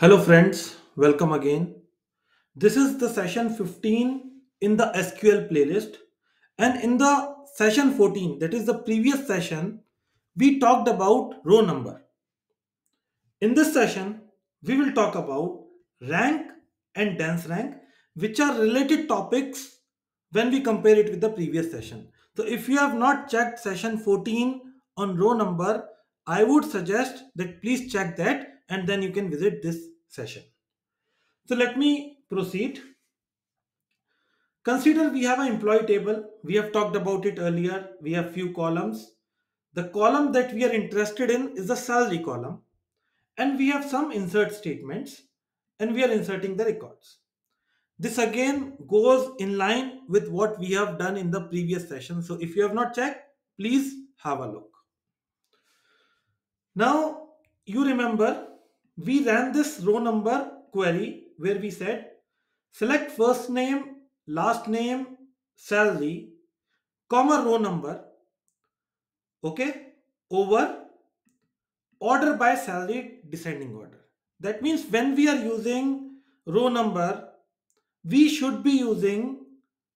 Hello, friends. Welcome again. This is the session 15 in the SQL playlist. And in the session 14, that is the previous session, we talked about row number. In this session, we will talk about rank and dense rank, which are related topics when we compare it with the previous session. So, if you have not checked session 14 on row number, I would suggest that please check that and then you can visit this session. So, let me proceed. Consider we have an employee table. We have talked about it earlier. We have few columns. The column that we are interested in is the salary column and we have some insert statements and we are inserting the records. This again goes in line with what we have done in the previous session. So if you have not checked, please have a look. Now you remember we ran this row number query where we said select first name, last name, salary, comma row number, okay, over order by salary descending order. That means when we are using row number, we should be using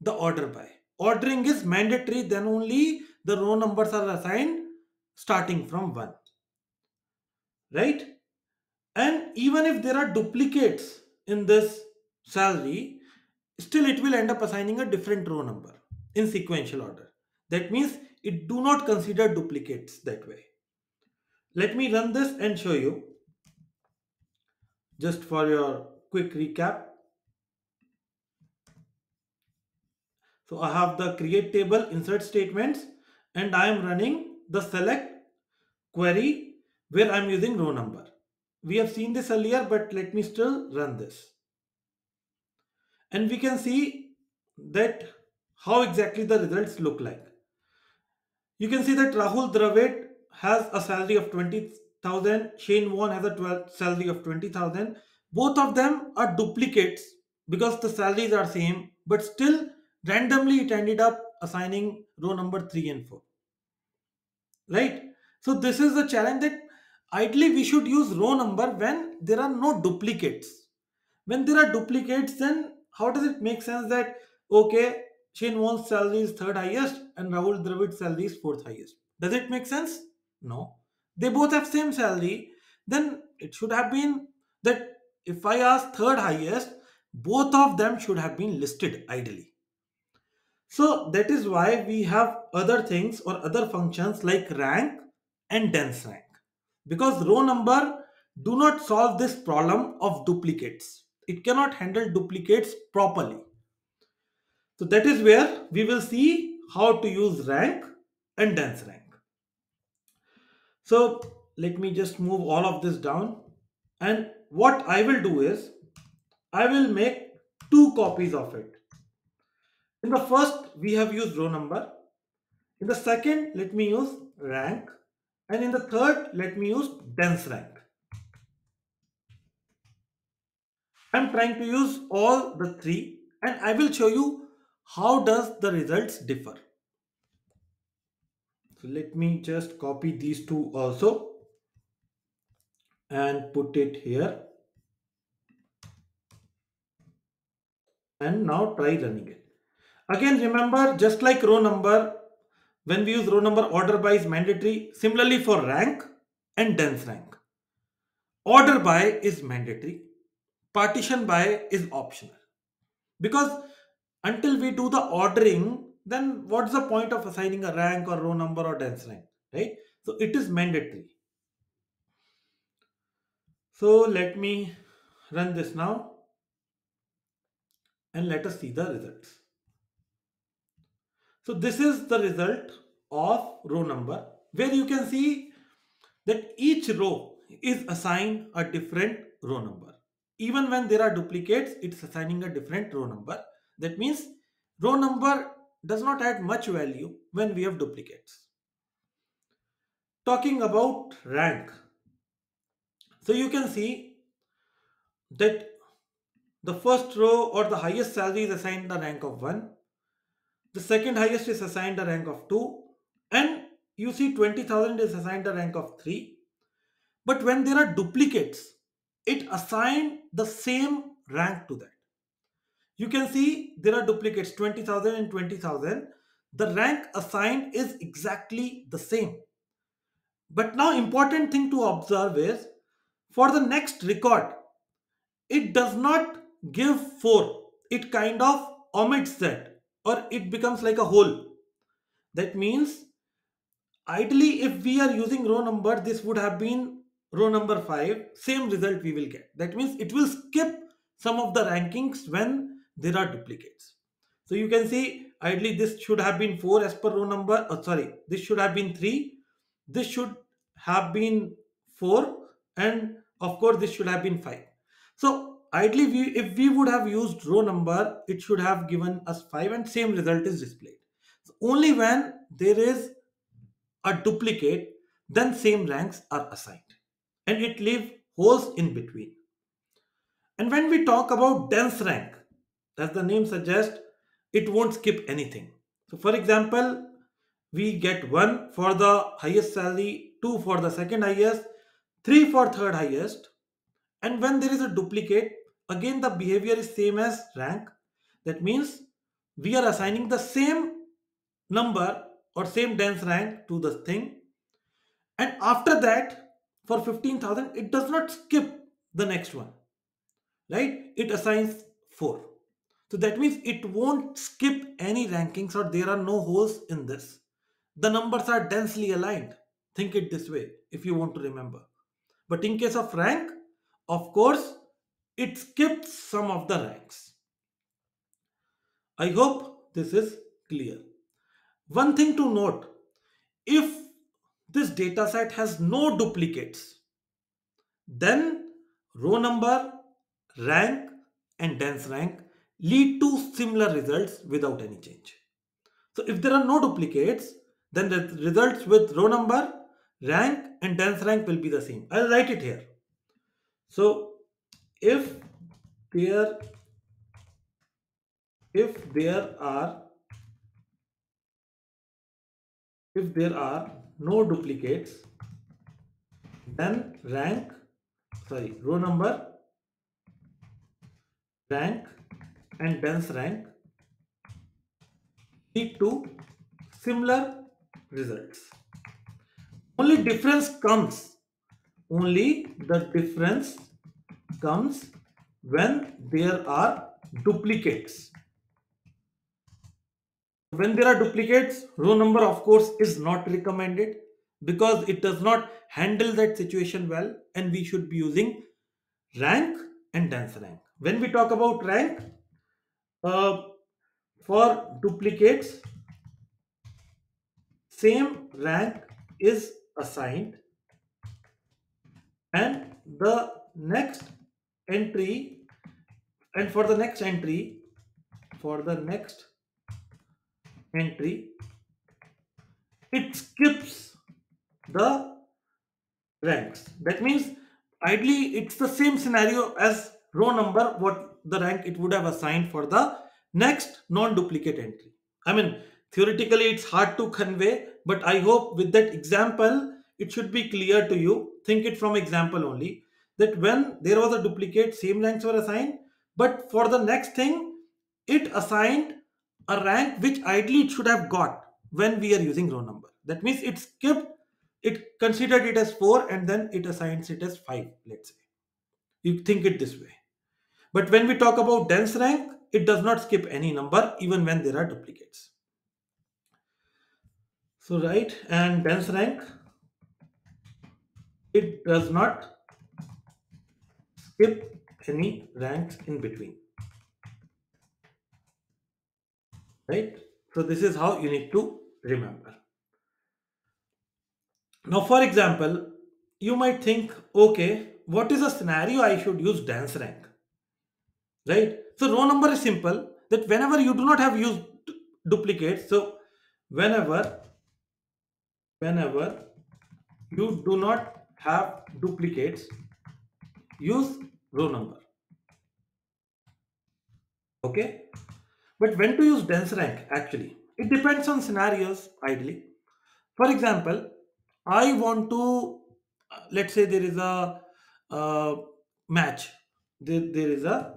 the order by. Ordering is mandatory, then only the row numbers are assigned starting from 1. Right? And even if there are duplicates in this salary, still it will end up assigning a different row number in sequential order. That means it do not consider duplicates that way. Let me run this and show you just for your quick recap. So I have the create table insert statements and I am running the select query where I'm using row number. We have seen this earlier, but let me still run this. And we can see that how exactly the results look like. You can see that Rahul Dravid has a salary of 20,000, Shane Warne has a 12 salary of 20,000. Both of them are duplicates because the salaries are same, but still randomly it ended up assigning row number 3 and 4. Right? So this is the challenge that ideally we should use row number when there are no duplicates. When there are duplicates, then how does it make sense that okay, Shane Warne's salary is third highest and Rahul Dravid's salary is fourth highest? Does it make sense? No. They both have same salary. Then it should have been that if I ask third highest, both of them should have been listed ideally. So that is why we have other things or other functions like rank and dense rank. Because row number do not solve this problem of duplicates. It cannot handle duplicates properly. So that is where we will see how to use rank and dense rank. So let me just move all of this down. And what I will do is I will make two copies of it. In the first, we have used row number. In the second, let me use rank. And in the third, let me use dense rank. I'm trying to use all the three and I will show you how does the results differ. So let me just copy these two also and put it here. And now try running it. Again, remember just like row number, when we use row number, order by is mandatory. Similarly for rank and dense rank. Order by is mandatory. Partition by is optional. Because until we do the ordering, then what's the point of assigning a rank or row number or dense rank, right? So it is mandatory. So let me run this now and let us see the results. So this is the result of row number where you can see that each row is assigned a different row number. Even when there are duplicates, it's assigning a different row number. That means row number does not add much value when we have duplicates. Talking about rank. So you can see that the first row or the highest salary is assigned the rank of 1. The second highest is assigned a rank of 2. And you see 20,000 is assigned a rank of 3. But when there are duplicates, it assigned the same rank to that. You can see there are duplicates 20,000 and 20,000. The rank assigned is exactly the same. But now important thing to observe is for the next record, it does not give 4. It kind of omits that or it becomes like a hole. That means ideally if we are using row number this would have been row number 5 same result we will get. That means it will skip some of the rankings when there are duplicates. So you can see ideally this should have been 4 as per row number oh, sorry this should have been 3 this should have been 4 and of course this should have been 5 so ideally we, if we would have used row number it should have given us 5 and same result is displayed. So only when there is a duplicate then same ranks are assigned. And it leaves holes in between. And when we talk about dense rank as the name suggests it won't skip anything. So for example we get 1 for the highest salary 2 for the second highest 3 for third highest. And when there is a duplicate again the behavior is same as rank. That means we are assigning the same number or same dense rank to the thing. And after that for 15000 it does not skip the next one. Right? It assigns 4 so that means it won't skip any rankings or there are no holes in this. The numbers are densely aligned. Think it this way if you want to remember. But in case of rank of course it skips some of the ranks i hope this is clear one thing to note if this data set has no duplicates, then row number, rank, and dense rank lead to similar results without any change. So if there are no duplicates, then the results with row number, rank, and dense rank will be the same. I'll write it here. So if there if there are if there are no duplicates then rank sorry row number rank and dense rank lead to similar results. Only difference comes only the difference comes when there are duplicates when there are duplicates, row number of course is not recommended because it does not handle that situation well and we should be using rank and dense rank. When we talk about rank, uh, for duplicates, same rank is assigned and the next entry and for the next entry for the next entry, it skips the ranks. That means ideally it's the same scenario as row number what the rank it would have assigned for the next non-duplicate entry. I mean theoretically it's hard to convey but I hope with that example it should be clear to you. Think it from example only that when there was a duplicate same ranks were assigned but for the next thing it assigned a rank which ideally it should have got when we are using row number. That means it skipped, it considered it as 4 and then it assigns it as 5, let's say. You think it this way. But when we talk about dense rank, it does not skip any number even when there are duplicates. So right and dense rank, it does not skip any ranks in between. right? So this is how you need to remember. Now for example you might think okay what is a scenario i should use dense rank? Right? So row number is simple that whenever you do not have used duplicates so whenever whenever you do not have duplicates use row number. Okay? But when to use dense rank actually? It depends on scenarios ideally. For example, I want to, uh, let's say there is a uh, match. There, there is a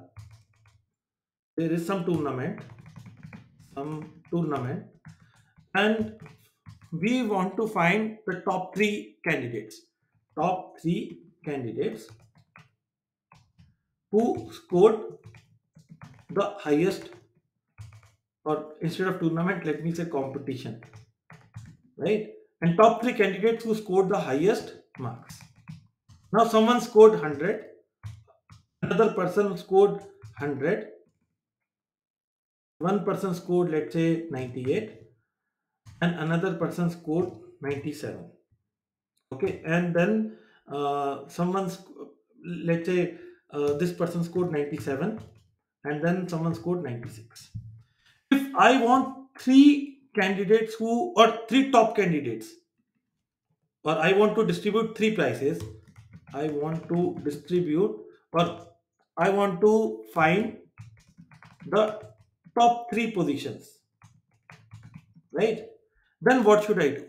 there is some tournament some tournament and we want to find the top three candidates. Top three candidates who scored the highest or instead of tournament let me say competition right? And top three candidates who scored the highest marks. Now someone scored 100 another person scored 100 one person scored let's say 98 and another person scored 97 okay and then uh, someone's let's say uh, this person scored 97 and then someone scored 96 if i want three candidates who or three top candidates or i want to distribute three prices i want to distribute or i want to find the top three positions right? Then what should i do?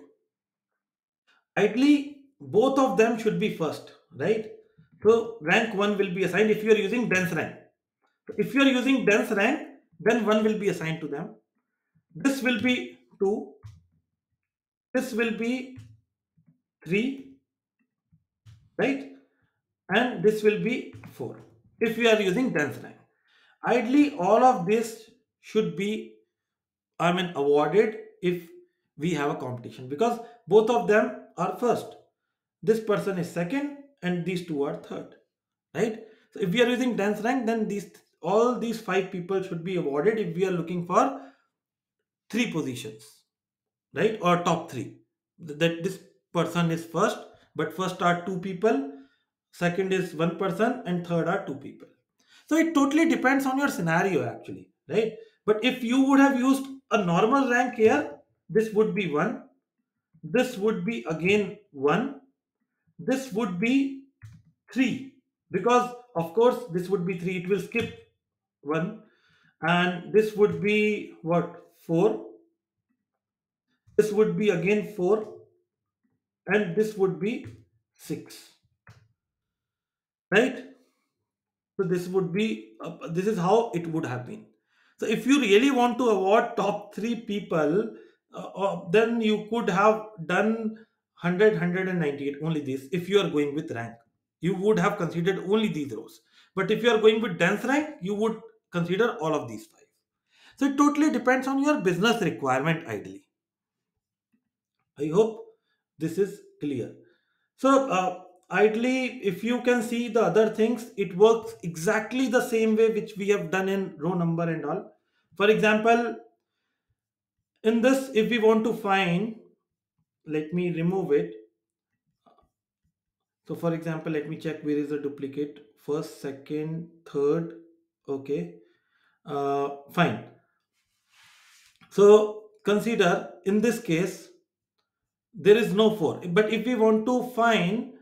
Ideally both of them should be first right so rank 1 will be assigned if you are using dense rank. So if you are using dense rank then 1 will be assigned to them. This will be 2 this will be 3 right? And this will be 4 if we are using dense rank. Ideally all of this should be i mean awarded if we have a competition because both of them are first. This person is second and these two are third right? So if we are using dense rank then these all these five people should be awarded if we are looking for three positions right? Or top three. That this person is first but first are two people second is one person and third are two people. So it totally depends on your scenario actually right? But if you would have used a normal rank here this would be 1 this would be again 1 this would be 3 because of course this would be 3 it will skip 1 and this would be what? 4 this would be again 4 and this would be 6 right? So this would be uh, this is how it would have been. So if you really want to award top 3 people uh, uh, then you could have done 100 198 only this if you are going with rank. You would have considered only these rows. But if you are going with dense rank you would consider all of these five. So it totally depends on your business requirement ideally. I hope this is clear. So uh, ideally if you can see the other things it works exactly the same way which we have done in row number and all. For example in this if we want to find let me remove it. So for example let me check where is the duplicate. First second third. Okay. Uh, fine. So consider in this case there is no 4 but if we want to find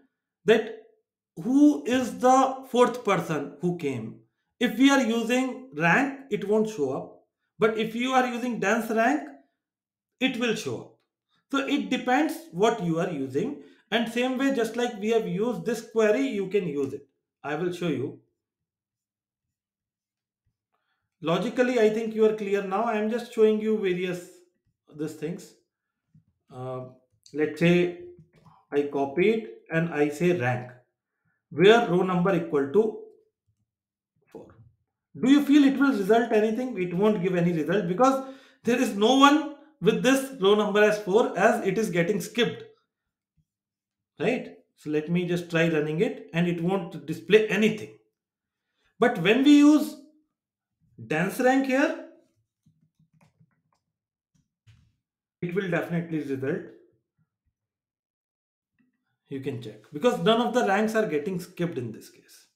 that who is the fourth person who came if we are using rank it won't show up. But if you are using dense rank it will show up so it depends what you are using and same way just like we have used this query you can use it. I will show you. Logically i think you are clear now. I am just showing you various these things. Uh, let's say i copy it and i say rank where row number equal to 4 do you feel it will result anything? It won't give any result because there is no one with this row number as 4 as it is getting skipped. Right? So let me just try running it and it won't display anything. But when we use dense rank here it will definitely result. You can check. Because none of the ranks are getting skipped in this case.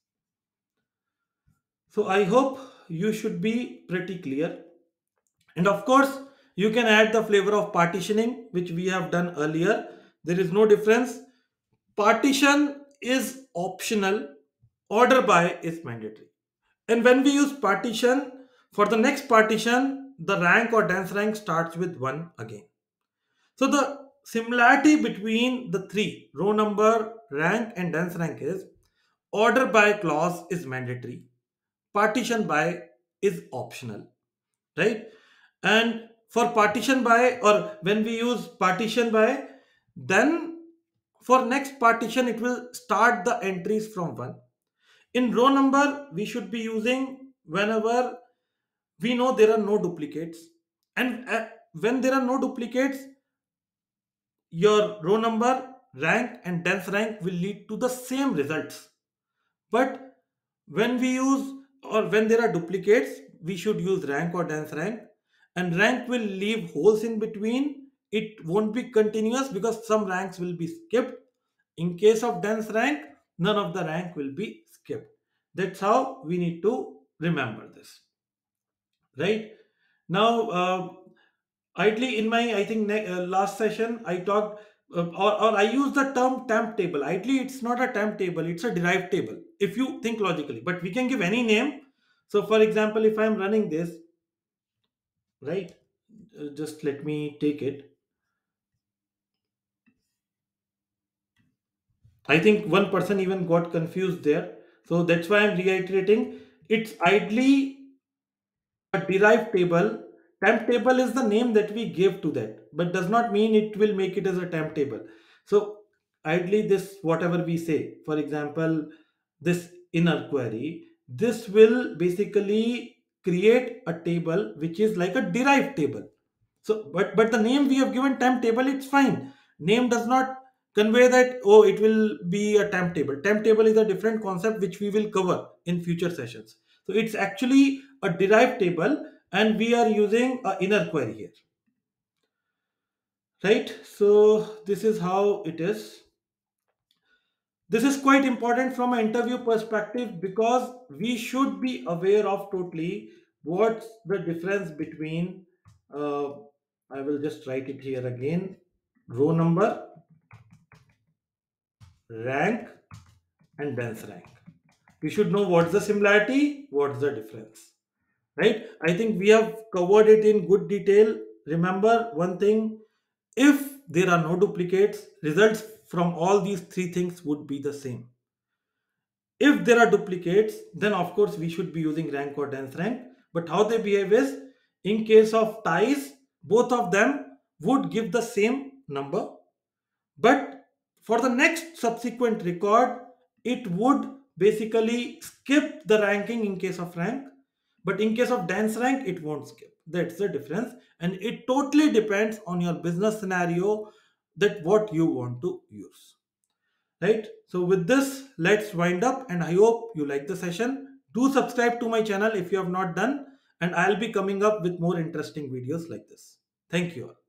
So i hope you should be pretty clear. And of course you can add the flavor of partitioning which we have done earlier. There is no difference. Partition is optional. Order by is mandatory. And when we use partition for the next partition the rank or dense rank starts with 1 again. So the similarity between the three row number rank and dense rank is order by clause is mandatory. Partition by is optional. Right? And for partition by or when we use partition by then for next partition it will start the entries from 1 in row number we should be using whenever we know there are no duplicates. And uh, when there are no duplicates your row number rank and dense rank will lead to the same results. But when we use or when there are duplicates we should use rank or dense rank and rank will leave holes in between. It won't be continuous because some ranks will be skipped. In case of dense rank none of the rank will be skipped. That's how we need to remember this. Right? Now uh, idly in my i think uh, last session i talked uh, or, or i use the term temp table. Idly it's not a temp table it's a derived table if you think logically but we can give any name. So for example if i'm running this right. Uh, just let me take it. I think one person even got confused there. So that's why i'm reiterating it's idly a derived table. Temp table is the name that we give to that but does not mean it will make it as a temp table. So idly this whatever we say for example this inner query this will basically create a table which is like a derived table. So but but the name we have given temp table it's fine. Name does not convey that oh it will be a temp table. Temp table is a different concept which we will cover in future sessions. So it's actually a derived table and we are using a inner query here. Right? So this is how it is this is quite important from an interview perspective because we should be aware of totally what's the difference between uh, i will just write it here again. Row number rank and dense rank. We should know what's the similarity what's the difference right? I think we have covered it in good detail. Remember one thing if there are no duplicates. Results from all these three things would be the same. If there are duplicates then of course we should be using rank or dense rank. But how they behave is in case of ties both of them would give the same number. But for the next subsequent record it would basically skip the ranking in case of rank. But in case of dense rank it won't skip that's the difference. And it totally depends on your business scenario that what you want to use. Right? So with this let's wind up and i hope you like the session. Do subscribe to my channel if you have not done and i'll be coming up with more interesting videos like this. Thank you all